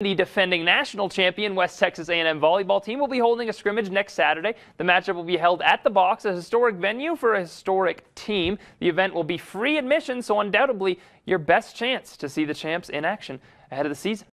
The defending national champion West Texas A&M volleyball team will be holding a scrimmage next Saturday. The matchup will be held at the Box, a historic venue for a historic team. The event will be free admission, so undoubtedly your best chance to see the champs in action ahead of the season.